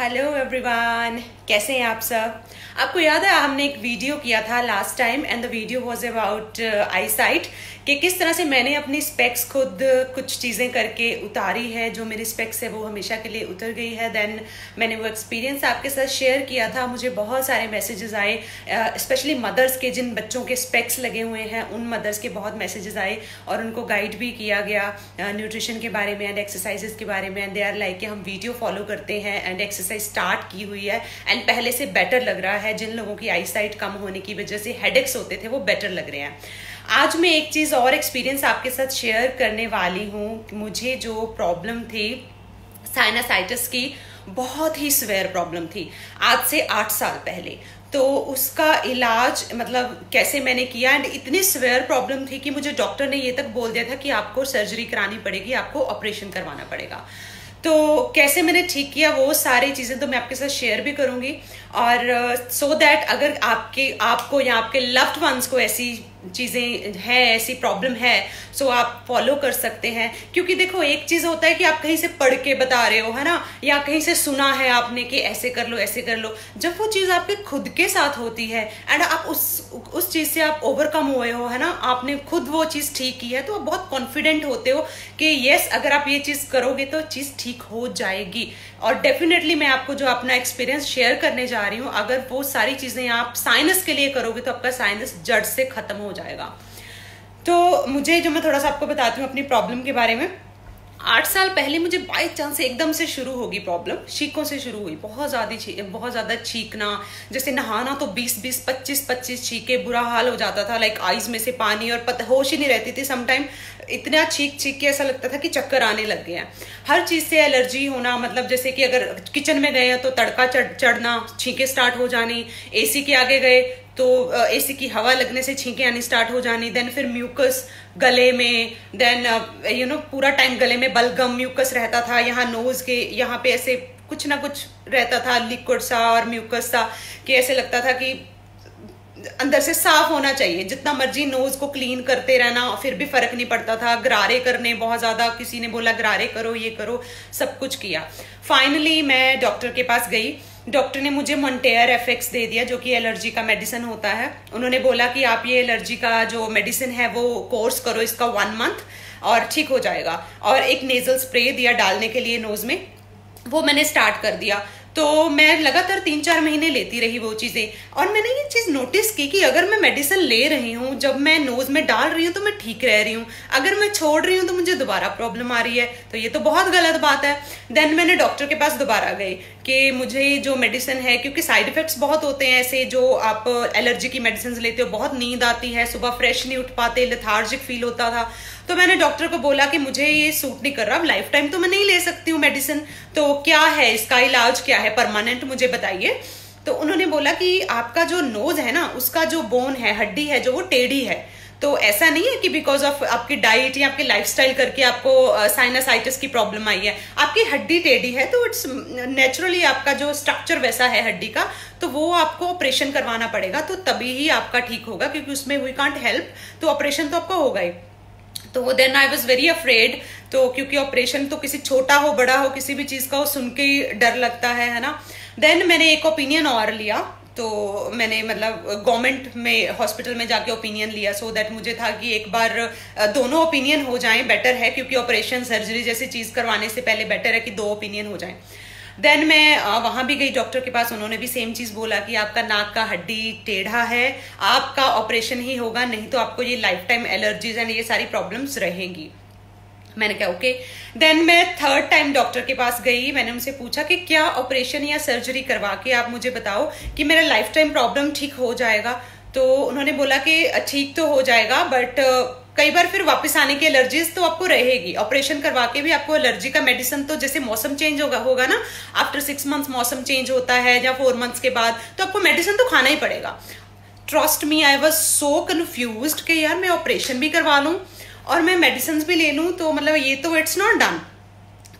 Hello everyone कैसे हैं आप सब? आपको याद है हमने एक वीडियो किया था last time and the video was about eyesight कि किस तरह से मैंने अपनी स्पेक्स खुद कुछ चीज़ें करके उतारी है जो मेरी स्पेक्स है वो हमेशा के लिए उतर गई है। देन मैंने वो एक्सपीरियंस आपके साथ शेयर किया था। मुझे बहुत सारे मैसेजेस आए स्पेशली uh, मदर्स के जिन बच्चों के स्पेक्स लगे हुए हैं उन मदर्स के बहुत मैसेजेस आए और उनको गाइड भी किया गया न्यूट्रिशन uh, के बारे में एंड एक्सरसाइजेस के बारे में। एंड दे आर लाइक कि हम वीडियो फॉलो करते हैं एंड एक्सरसाइज स्टार्ट की हुई है एंड पहले से बेटर लग रहा है, जिन लोगों की आई साइट कम होने की वजह से हेडेक्स होते थे, वो बेटर लग रहे हैं। आज मैं एक चीज़ और एक्सपीरियंस आपके साथ शेयर करने वाली हूँ। मुझे जो प्रॉब्लम थी साइनासाइटिस की, बहुत ही स्वेयर प्रॉब्लम थी, आज से आठ साल पहले। तो उसका इलाज मतलब कैसे मैंने किया एंड इतनी स्वेयर प्रॉब्लम थी कि मुझे डॉक्टर ने ये तक बोल दिया था कि आपको सर्जरी करानी पड़ेगी, आपको ऑपरेशन करवाना पड़ेगा। तो कैसे मैंने ठीक किया वो सारी चीज़ें तो मैं आपके साथ शेयर भी करूँगी। और सो uh, दैट so अगर आपके आपको या आपके लव्ड वंस को ऐसी चीज़ें हैं, ऐसी प्रॉब्लम है सो आप फॉलो कर सकते हैं। क्योंकि देखो, एक चीज़ होता है कि आप कहीं से पढ़ के बता रहे हो, है ना? या कहीं से सुना है आपने कि ऐसे कर लो, ऐसे कर लो। जब वो चीज़ आपके खुद के साथ होती है एंड आप उस उस चीज़ से आप ओवरकम हुए हो, है ना? आपने खुद वो चीज़ ठीक की है तो आप बहुत कॉन्फिडेंट होते हो कि येस अगर आप ये चीज़ करोगे तो चीज़ ठीक हो जाएगी। और डेफिनेटली मैं आपको जो अपना एक्सपीरियंस शेयर करने जा रही हूँ, अगर वो सारी चीज़ें आप साइनस के लिए करोगे तो आपका साइनस जड़ से खत्म हो जाएगा। तो मुझे जो मैं थोड़ा सा आपको बताती हूँ अपनी प्रॉब्लम के बारे में। आठ साल पहले मुझे बाई चांस एकदम से शुरू होगी प्रॉब्लम छीकों से शुरू हुई। बहुत ज़्यादा बहुत ज़्यादा छीकना जैसे नहाना तो 20 20 25 25 छीके बुरा हाल हो जाता था। लाइक आईज में से पानी और पता, होश ही नहीं रहती थी समटाइम इतना छीक छीक के ऐसा लगता था कि चक्कर आने लग गए हैं हर चीज़ से एलर्जी होना मतलब जैसे कि अगर किचन में गए हैं तो तड़का चढ़, चढ़ना छीके स्टार्ट हो जानी। एसी के आगे गए तो एसी की हवा लगने से छींके आनी स्टार्ट हो जानी देन फिर म्यूकस गले में देन यू नो पूरा टाइम गले में बलगम म्यूकस रहता था, यहाँ नोज़ के, यहाँ पे ऐसे कुछ ना कुछ रहता था लिक्विड सा और म्यूकस सा, कि ऐसे लगता था कि अंदर से साफ़ होना चाहिए। जितना मर्ज़ी नोज़ को क्लीन करते रहना, फिर भी फ़र्क नहीं पड़ता था। गरारे करने, बहुत ज़्यादा किसी ने बोला, गरारे करो, ये करो, सब कुछ किया। फाइनली मैं डॉक्टर के पास गई। डॉक्टर ने मुझे मोन्टेयर एफेक्स दे दिया, जो कि एलर्जी का मेडिसिन होता है। उन्होंने बोला कि आप ये एलर्जी का जो मेडिसिन है, वो कोर्स करो इसका वन मंथ और ठीक हो जाएगा। और एक नेजल स्प्रे दिया डालने के लिए नोज़ में, वो मैंने स्टार्ट कर दिया। तो मैं लगातार तीन चार महीने लेती रही वो चीज़ें। और मैंने ये चीज़ नोटिस की कि अगर मैं मेडिसिन ले रही हूँ, जब मैं नोज़ में डाल रही हूँ तो मैं ठीक रह रही हूँ। अगर मैं छोड़ रही हूँ तो मुझे दोबारा प्रॉब्लम आ रही है। तो ये तो बहुत गलत बात है। देन मैंने डॉक्टर के पास दोबारा गई। कि मुझे जो मेडिसिन है, क्योंकि साइड इफेक्ट्स बहुत होते हैं ऐसे जो आप एलर्जी की मेडिसिन लेते हो, बहुत नींद आती है, सुबह फ्रेश नहीं उठ पाते लिथार्जिक फील होता था। तो मैंने डॉक्टर को बोला कि मुझे ये सूट नहीं कर रहा, अब लाइफ टाइम तो मैं नहीं ले सकती हूँ मेडिसिन तो क्या है, इसका इलाज क्या है? परमानेंट मुझे बताइए। तो उन्होंने बोला कि आपका जो नोज़ है ना, उसका जो बोन है, हड्डी है, जो वो टेढ़ी है तो ऐसा नहीं है कि बिकॉज़ ऑफ़ आपकी डाइट या आपके लाइफस्टाइल करके आपको साइनासाइटिस की प्रॉब्लम आई है। आपकी हड्डी टेढ़ी है तो इट्स नेचुरली आपका जो स्ट्रक्चर वैसा है हड्डी का तो वो आपको ऑपरेशन करवाना पड़ेगा तो तभी ही आपका ठीक होगा, क्योंकि उसमें वी कांट हेल्प तो ऑपरेशन तो आपका होगा ही। तो then I was very afraid तो क्योंकि ऑपरेशन तो किसी छोटा हो, बड़ा हो, किसी भी चीज़ का हो, सुन के ही डर लगता है है ना? देन मैंने एक ओपिनियन और लिया तो मैंने मतलब गवर्नमेंट में हॉस्पिटल में जाके ओपिनियन लिया सो so दैट मुझे था कि एक बार दोनों ओपिनियन हो जाएँ बेटर है, क्योंकि ऑपरेशन सर्जरी जैसी चीज़ करवाने से पहले बेटर है कि दो ओपिनियन हो जाएँ। देन मैं वहाँ भी गई डॉक्टर के पास, उन्होंने भी सेम चीज़ बोला कि आपका नाक का हड्डी टेढ़ा है, आपका ऑपरेशन ही होगा, नहीं तो आपको ये लाइफ टाइम एलर्जीज एंड ये सारी प्रॉब्लम्स रहेंगी। मैंने कहा ओके देन मैं थर्ड टाइम डॉक्टर के पास गई। मैंने उनसे पूछा कि क्या ऑपरेशन या सर्जरी करवा के आप मुझे बताओ कि मेरा लाइफ टाइम प्रॉब्लम ठीक हो जाएगा? तो उन्होंने बोला कि ठीक तो हो जाएगा बट कई बार फिर वापस आने की एलर्जीज तो आपको रहेगी। ऑपरेशन करवा के भी आपको एलर्जी का मेडिसिन तो जैसे मौसम चेंज होगा होगा ना? आफ्टर सिक्स मंथ्स मौसम चेंज होता है या फोर मंथ्स के बाद तो आपको मेडिसिन तो खाना ही पड़ेगा। Trust me I was so confuse कि यार मैं ऑपरेशन भी करवा लूँ। और मैं मेडिसिन भी ले लूँ तो मतलब ये तो इट्स नॉट डन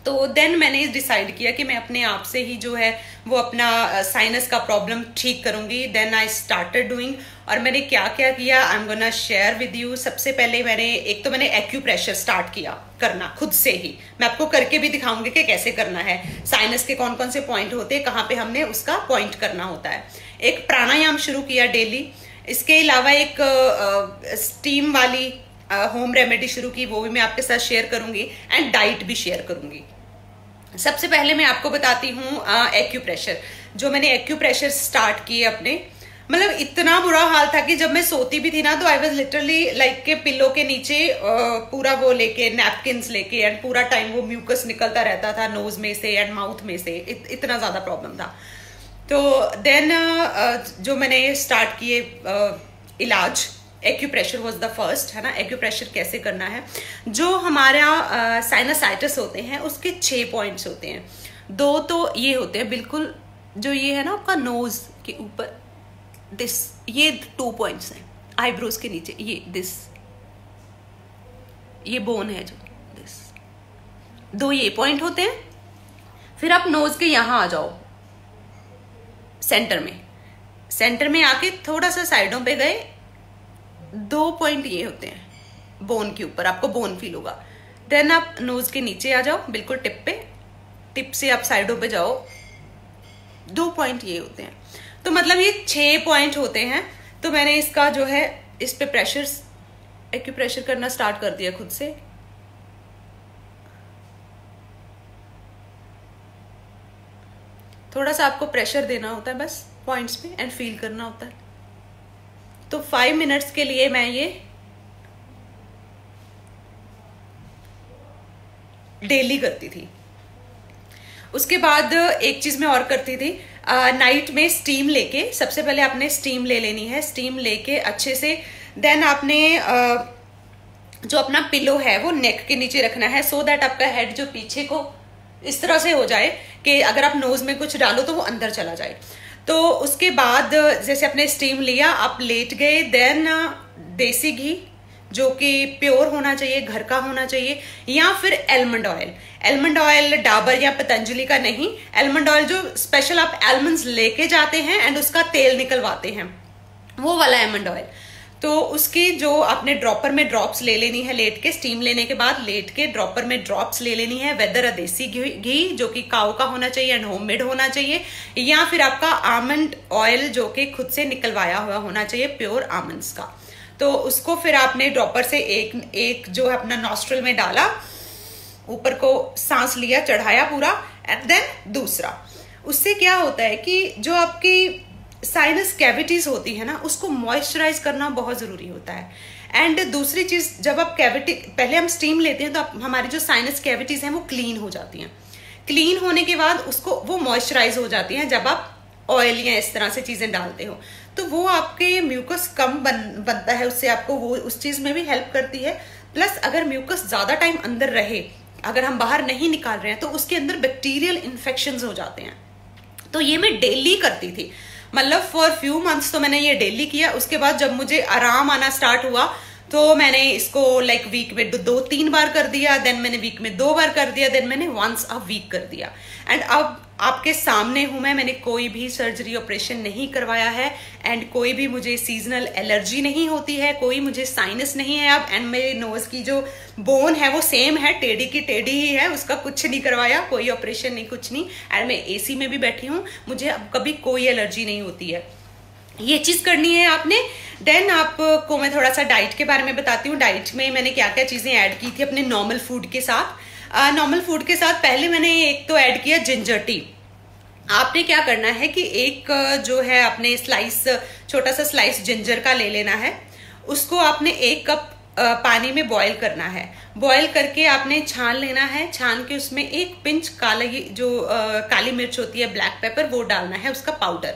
तो देन मैंने डिसाइड किया कि मैं अपने आप से ही जो है, वो अपना साइनस का प्रॉब्लम ठीक करूँगी. देन आई स्टार्टेड डूइंग और मैंने क्या क्या किया I am gonna share with you सबसे पहले मैंने, एक तो मैंने एक्यू प्रेशर स्टार्ट किया करना, खुद से ही. मैं आपको करके भी दिखाऊँगी कि कैसे करना है. साइनस के कौन कौन से पॉइंट होते हैं, कहाँ पे हमने उसका पॉइंट करना होता है. एक प्राणायाम शुरू किया डेली इसके अलावा एक स्टीम वाली होम रेमेडी शुरू की वो भी मैं आपके साथ शेयर करूँगी एंड डाइट भी शेयर करूँगी। सबसे पहले मैं आपको बताती हूँ एक्यूप्रेशर जो मैंने एक्यूप्रेशर स्टार्ट किए अपने मतलब इतना बुरा हाल था कि जब मैं सोती भी थी ना तो आई वॉज़ लिटरली लाइक के पिल्लो के नीचे पूरा वो लेके नैपकिन लेके एंड पूरा टाइम वो म्यूकस निकलता रहता था नोज़ में से एंड माउथ में से। इत, इतना ज़्यादा प्रॉब्लम था। तो देन जो मैंने स्टार्ट किए इलाज एक्यूप्रेशर वॉज़ द फ़र्स्ट है ना? एक्यूप्रेशर कैसे करना है? जो हमारा साइनसाइटिस होते हैं, उसके छह पॉइंट्स होते हैं। दो तो ये होते हैं, बिल्कुल जो ये है ना आपका नोज़ के ऊपर दिस ये टू पॉइंट्स हैं। आईब्रोज के नीचे, ये दिस ये बोन है जो दिस दो ये पॉइंट होते हैं, फिर आप नोज़ के यहाँ आ जाओ सेंटर में। सेंटर में आके थोड़ा सा साइडों पे गए दो पॉइंट ये होते हैं बोन के ऊपर, आपको बोन फील होगा। देन आप नोज़ के नीचे आ जाओ, बिल्कुल टिप पे, टिप से आप साइडों पे जाओ, दो पॉइंट ये होते हैं। तो मतलब ये छह पॉइंट होते हैं तो मैंने इसका जो है, इस पे प्रेशर एक्यूप्रेशर करना स्टार्ट कर दिया खुद से। थोड़ा सा आपको प्रेशर देना होता है बस पॉइंट्स पे एंड फील करना होता है। तो फाइव मिनट्स के लिए मैं ये डेली करती थी। उसके बाद एक चीज़ मैं और करती थी। आ, नाइट में स्टीम लेके सबसे पहले आपने स्टीम ले लेनी है। स्टीम लेके अच्छे से देन आपने आ, जो अपना पिलो है वो नेक के नीचे रखना है सो so दैट आपका हेड जो पीछे को इस तरह से हो जाए कि अगर आप नोज़ में कुछ डालो तो वो अंदर चला जाए। तो उसके बाद, जैसे आपने स्टीम लिया, आप लेट गए देन देसी घी, जो कि प्योर होना चाहिए, घर का होना चाहिए, या फिर almond oil almond oil Dabur या पतंजलि का नहीं. एलमंड ऑयल जो स्पेशल आप एलमंड लेके जाते हैं एंड उसका तेल निकलवाते हैं, वो वाला एलमंड ऑयल तो उसकी जो आपने ड्रॉपर में ड्रॉप्स ले लेनी है लेट के स्टीम लेने के बाद लेट के ड्रॉपर में ड्रॉप्स ले लेनी है वेदर अ देसी घी जो कि काउ का होना चाहिए एंड होममेड होना चाहिए, या फिर आपका आमंड ऑयल जो कि खुद से निकलवाया हुआ होना चाहिए प्योर आमंड्स का। तो उसको फिर आपने ड्रॉपर से एक एक जो है अपना नॉस्ट्रल में डाला, ऊपर को सांस लिया, चढ़ाया पूरा एंड देन दूसरा। उससे क्या होता है कि जो आपकी साइनस कैविटीज होती है ना, उसको मॉइस्चराइज करना बहुत ज़रूरी होता है। एंड दूसरी चीज़, जब आप कैविटी पहले हम स्टीम लेते हैं तो आप, हमारी जो साइनस कैविटीज हैं वो क्लीन हो जाती हैं। क्लीन होने के बाद उसको, वो मॉइस्चराइज हो जाती हैं जब आप ऑयल या इस तरह से चीज़ें डालते हो। तो वो आपके म्यूकस कम बन, बनता है, उससे आपको वो, उस चीज़ में भी हेल्प करती है। प्लस अगर म्यूकस ज़्यादा टाइम अंदर रहे, अगर हम बाहर नहीं निकाल रहे हैं तो उसके अंदर बैक्टीरियल इन्फेक्शन हो जाते हैं। तो ये मैं डेली करती थी। मतलब फॉर फ्यू मंथ्स तो मैंने ये डेली किया, उसके बाद जब मुझे आराम आना स्टार्ट हुआ तो मैंने इसको लाइक like, वीक में दो, तीन बार कर दिया देन मैंने वीक में दो बार कर दिया देन मैंने वंस अ वीक कर दिया। एंड अब आपके सामने हूँ मैं मैंने कोई भी सर्जरी ऑपरेशन नहीं करवाया है एंड कोई भी मुझे सीजनल एलर्जी नहीं होती है कोई मुझे साइनस नहीं है अब एंड मेरे नोज़ की जो बोन है वो सेम है टेढ़ी की टेढ़ी ही है उसका कुछ नहीं करवाया कोई ऑपरेशन नहीं कुछ नहीं। एंड मैं एसी में भी बैठी हूँ मुझे अब कभी कोई एलर्जी नहीं होती है। ये चीज़ करनी है आपने देन आपको मैं थोड़ा सा डाइट के बारे में बताती हूँ। डाइट में मैंने क्या क्या चीज़ें ऐड की थी अपने नॉर्मल फ़ूड के साथ। नॉर्मल फ़ूड के साथ पहले मैंने एक तो ऐड किया जिंजर टी आपने क्या करना है कि एक, जो है आपने स्लाइस छोटा सा स्लाइस जिंजर का ले लेना है। उसको आपने एक कप पानी में बॉईल करना है। बॉईल करके आपने छान लेना है। छान के उसमें एक पिंच काला जो काली मिर्च होती है ब्लैक पेपर वो डालना है, उसका पाउडर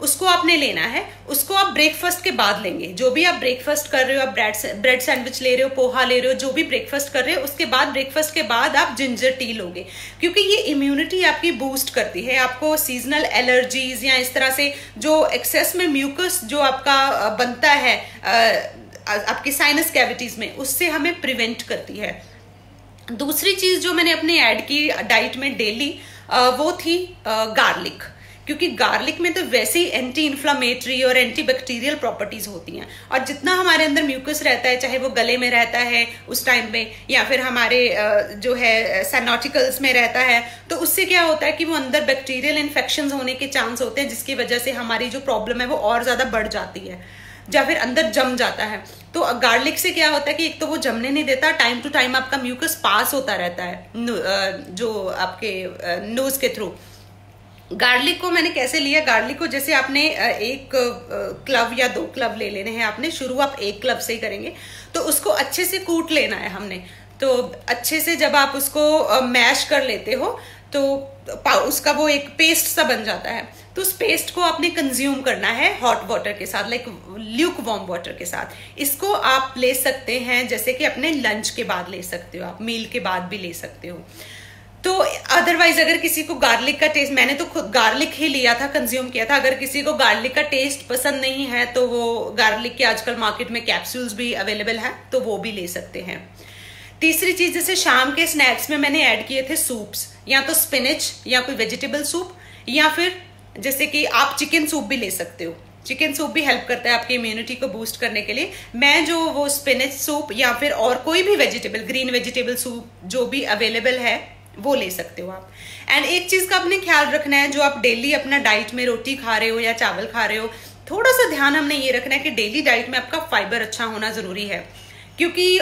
उसको आपने लेना है, उसको आप ब्रेकफास्ट के बाद लेंगे। जो भी आप ब्रेकफास्ट कर रहे हो, आप ब्रेड ब्रेड सैंडविच ले रहे हो, पोहा ले रहे हो, जो भी ब्रेकफास्ट कर रहे हो, उसके बाद ब्रेकफास्ट के बाद आप जिंजर टी लोगे। क्योंकि ये इम्यूनिटी आपकी बूस्ट करती है, आपको सीजनल एलर्जीज या इस तरह से जो एक्सेस में म्यूकस जो आपका बनता है आपकी साइनस कैविटीज में, उससे हमें प्रिवेंट करती है। दूसरी चीज़ जो मैंने अपने ऐड की डाइट में डेली वो थी गार्लिक क्योंकि गार्लिक में तो वैसे ही एंटी इन्फ्लामेटरी और एंटी बैक्टीरियल प्रॉपर्टीज़ होती हैं। और जितना हमारे अंदर म्यूकस रहता है, चाहे वो गले में रहता है उस टाइम में, या फिर हमारे जो है सैनोटिकल्स में रहता है तो उससे क्या होता है कि वो अंदर बैक्टीरियल इन्फेक्शन होने के चांस होते हैं, जिसकी वजह से हमारी जो प्रॉब्लम है वो और ज़्यादा बढ़ जाती है, या फिर अंदर जम जाता है। तो गार्लिक से क्या होता है कि एक तो वो जमने नहीं देता टाइम टू टाइम आपका म्यूकस पास होता रहता है जो आपके नोज़ के थ्रू गार्लिक को मैंने कैसे लिया? गार्लिक को जैसे आपने एक क्लब या दो क्लब ले लेने हैं आपने, शुरू आप एक क्लब से ही करेंगे। तो उसको अच्छे से कूट लेना है हमने। तो अच्छे से जब आप उसको मैश कर लेते हो तो उसका वो एक पेस्ट सा बन जाता है। तो उस पेस्ट को आपने कंज्यूम करना है हॉट वाटर के साथ, लाइक ल्यूक वॉर्म वाटर के साथ। इसको आप ले सकते हैं, जैसे कि अपने लंच के बाद ले सकते हो, आप मील के बाद भी ले सकते हो। तो अदरवाइज़ अगर किसी को गार्लिक का टेस्ट मैंने तो खुद गार्लिक ही लिया था कंज्यूम किया था। अगर किसी को गार्लिक का टेस्ट पसंद नहीं है तो वो गार्लिक के आजकल मार्केट में कैप्सूल्स भी अवेलेबल है तो वो भी ले सकते हैं। तीसरी चीज़, जैसे शाम के स्नैक्स में मैंने ऐड किए थे सूप्स या तो स्पिनिच या कोई वेजिटेबल सूप या फिर जैसे कि आप चिकन सूप भी ले सकते हो। चिकन सूप भी हेल्प करता है आपकी इम्यूनिटी को बूस्ट करने के लिए। मैं जो वो स्पिनिच सूप या फिर और कोई भी वेजिटेबल ग्रीन वेजिटेबल सूप जो भी अवेलेबल है वो ले सकते हो आप। एंड एक चीज़ का अपने ख्याल रखना है, जो आप डेली अपना डाइट में रोटी खा रहे हो या चावल खा रहे हो थोड़ा सा ध्यान हमने ये रखना है कि डेली डाइट में आपका फाइबर अच्छा होना ज़रूरी है। क्योंकि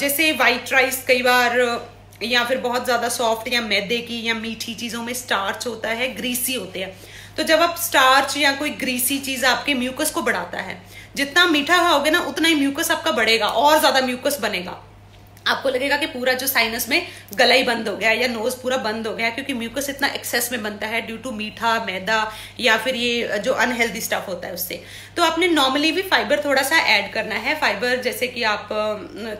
जैसे वाइट राइस कई बार, या फिर बहुत ज़्यादा सॉफ्ट या मैदे की या मीठी चीज़ों में स्टार्च होता है ग्रीसी होते हैं। तो जब आप स्टार्च या कोई ग्रीसी चीज़ आपके म्यूकस को बढ़ाता है, जितना मीठा खाओगे ना, उतना ही म्यूकस आपका बढ़ेगा, और ज़्यादा म्यूकस बनेगा। आपको लगेगा कि पूरा जो साइनस में गला ही बंद हो गया या नोज़ पूरा बंद हो गया क्योंकि म्यूकस इतना एक्सेस में बनता है ड्यू टू मीठा, मैदा या फिर ये जो अनहेल्दी स्टफ़ होता है उससे। तो आपने नॉर्मली भी फाइबर थोड़ा सा ऐड करना है। फाइबर जैसे कि आप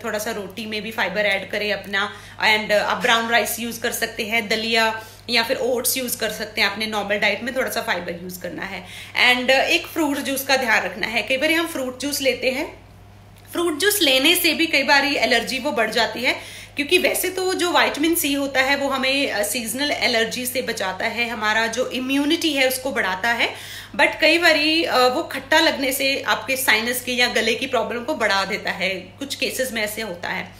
थोड़ा सा रोटी में भी फाइबर ऐड करें अपना एंड आप ब्राउन राइस यूज़ कर सकते हैं, दलिया या फिर ओट्स यूज़ कर सकते हैं। अपने नॉर्मल डाइट में थोड़ा सा फाइबर यूज़ करना है। एंड एक फ्रूट जूस का ध्यान रखना है। कई बार हम फ्रूट जूस लेते हैं फ्रूट जूस लेने से भी कई बार एलर्जी वो बढ़ जाती है, क्योंकि वैसे तो जो वाइटमिन सी होता है वो हमें सीजनल एलर्जी से बचाता है, हमारा जो इम्यूनिटी है उसको बढ़ाता है बट कई बार वो खट्टा लगने से आपके साइनस की या गले की प्रॉब्लम को बढ़ा देता है, कुछ केसेस में ऐसे होता है।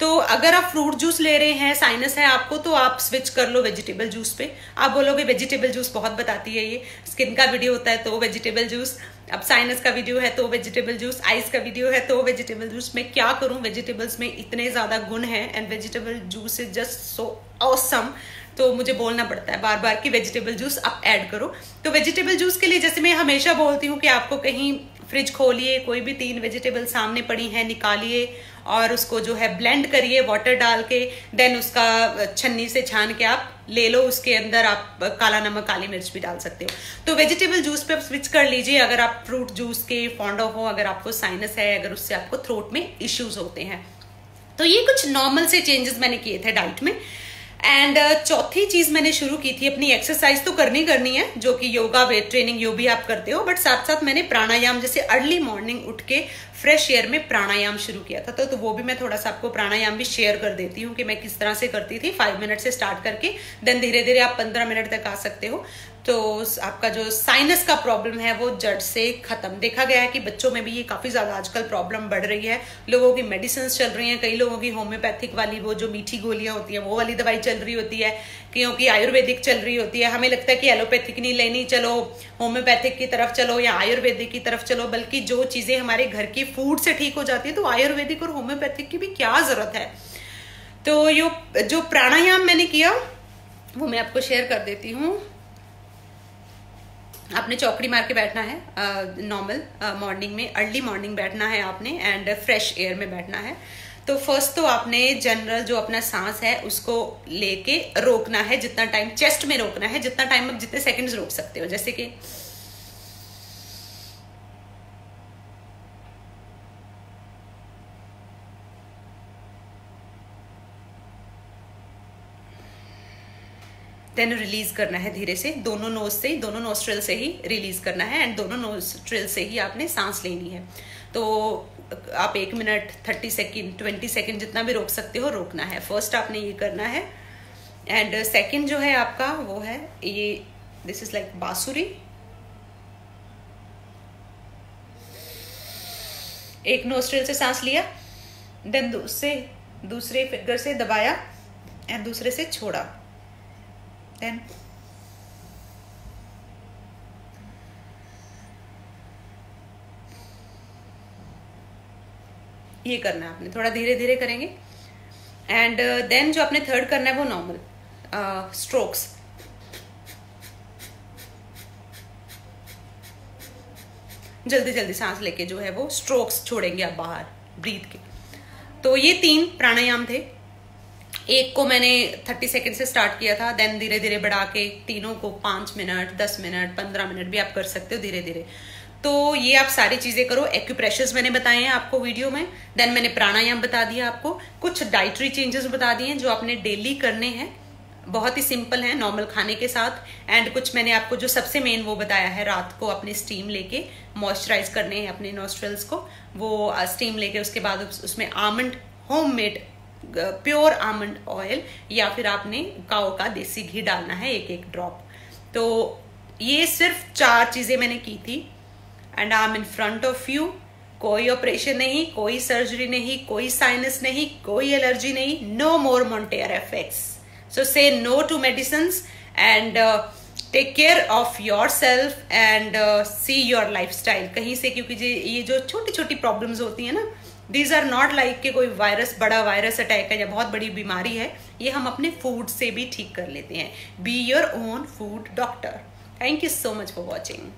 तो अगर आप फ्रूट जूस ले रहे हैं साइनस है आपको तो आप स्विच कर लो वेजिटेबल जूस पे। आप बोलोगे वेजिटेबल जूस बहुत बताती है ये। स्किन का वीडियो होता है तो वेजिटेबल जूस अब साइनस का वीडियो है तो वेजिटेबल जूस आइस का वीडियो है तो वेजिटेबल जूस मैं क्या करूँ? वेजिटेबल्स में इतने ज़्यादा गुण है and vegetable juice is just so awesome तो मुझे बोलना पड़ता है बार बार कि वेजिटेबल जूस आप ऐड करो। तो वेजिटेबल जूस के लिए जैसे मैं हमेशा बोलती हूँ कि आपको कहीं फ्रिज खोलिए, कोई भी तीन वेजिटेबल सामने पड़ी है, निकालिए और उसको जो है ब्लेंड करिए वाटर डाल के देन उसका छन्नी से छान के आप ले लो, उसके अंदर आप काला नमक, काली मिर्च भी डाल सकते हो। तो वेजिटेबल जूस पे आप स्विच कर लीजिए, अगर आप फ्रूट जूस के फॉन्ड हो, अगर आपको साइनस है, अगर उससे आपको थ्रोट में इश्यूज़ होते हैं। तो ये कुछ नॉर्मल से चेंजेस मैंने किए थे डाइट में। एंड uh, चौथी चीज़ मैंने शुरू की थी अपनी एक्सरसाइज तो करनी करनी है जो कि योगा वेट ट्रेनिंग यो भी आप करते हो बट साथ साथ मैंने प्राणायाम जैसे अर्ली मॉर्निंग उठ के फ्रेश एयर में प्राणायाम शुरू किया था। तो, तो वो भी मैं थोड़ा सा आपको प्राणायाम भी शेयर कर देती हूँ कि मैं किस तरह से करती थी। फाइव मिनट से स्टार्ट करके देन धीरे धीरे आप पंद्रह मिनट तक आ सकते हो। तो आपका जो साइनस का प्रॉब्लम है वो जड़ से खत्म। देखा गया है कि बच्चों में भी ये काफ़ी ज़्यादा आजकल प्रॉब्लम बढ़ रही है। लोगों की मेडिसिन चल रही हैं कई लोगों की होम्योपैथिक वाली वो जो मीठी गोलियाँ होती है वो वाली दवाई चल रही होती है। क्योंकि आयुर्वेदिक चल रही होती है। हमें लगता है कि एलोपैथिक नहीं लेनी, चलो, होम्योपैथिक की तरफ़ चलो या आयुर्वेदिक की तरफ़ चलो, बल्कि जो चीज़ें हमारे घर की फ़ूड से ठीक हो जाती है तो आयुर्वेदिक और होम्योपैथिक की भी क्या ज़रूरत है? तो यो, जो प्राणायाम मैंने किया, वो मैं आपको शेयर कर देती हूँ। आपने चौकड़ी मार के बैठना है नॉर्मल मॉर्निंग में अर्ली मॉर्निंग बैठना है आपने एंड फ्रेश एयर में बैठना है। तो फ़र्स्ट तो आपने जनरल जो अपना सांस है, उसको लेके रोकना है, जितना टाइम चेस्ट में रोकना है, जितना टाइम आप जितने सेकंड्स रोक सकते हो। जैसे कि देन रिलीज़ करना है धीरे से। दोनों नोज़ से ही, दोनों नोस्ट्रिल से ही रिलीज़ करना है एंड दोनों नोस्ट्रिल से ही आपने सांस लेनी है। तो आप एक minute thirty second twenty second जितना भी रोक सकते हो, रोकना है। फ़र्स्ट आपने ये करना है एंड सेकेंड जो है आपका वो है ये दिस इज़ लाइक बांसुरी। एक नोस्ट्रिल से सांस लिया देन दूसरे दूसरे फिगर से दबाया एंड दूसरे से छोड़ा। देन ये करना है आपने थोड़ा धीरे धीरे करेंगे। एंड देन uh, जो आपने थर्ड करना है वो नॉर्मल स्ट्रोक्स uh, जल्दी जल्दी सांस लेके जो है वो स्ट्रोक्स छोड़ेंगे आप बाहर ब्रीथ के। तो ये तीन प्राणायाम थे। एक को मैंने थर्टी सेकेंड से स्टार्ट किया था देन धीरे धीरे बढ़ा के तीनों को पाँच मिनट, दस मिनट, पंद्रह मिनट भी आप कर सकते हो धीरे धीरे तो ये आप सारी चीज़ें करो। एक्यूप्रेशर्स मैंने बताए हैं आपको वीडियो में। देन मैंने प्राणायाम बता दिया आपको। कुछ डाइटरी चेंजेस बता दिए जो आपने डेली करने हैं। बहुत ही सिंपल है नॉर्मल खाने के साथ। एंड कुछ मैंने आपको जो सबसे मेन वो बताया है, रात को अपने स्टीम लेके मॉइस्चराइज करने हैं अपने नॉस्ट्रल्स को। वो स्टीम लेके उसके बाद उसमें almond home made pure almond oil या फिर आपने काओ का देसी घी डालना है एक एक ड्रॉप। तो ये सिर्फ़ चार चीज़ें मैंने की थी। And I am in front of you कोई ऑपरेशन नहीं कोई सर्जरी नहीं कोई साइनस नहीं कोई एलर्जी नहीं no more मोन्टेयर effects so say no to and uh, take care of yourself and see your lifestyle कहीं से क्योंकि ये जो छोटी छोटी प्रॉब्लम्स होती है ना दीज आर नॉट लाइक के कोई वायरस बड़ा वायरस अटैक है या बहुत बड़ी बीमारी है, ये हम अपने फ़ूड से भी ठीक कर लेते हैं। Be your own food doctor thank you so much for watching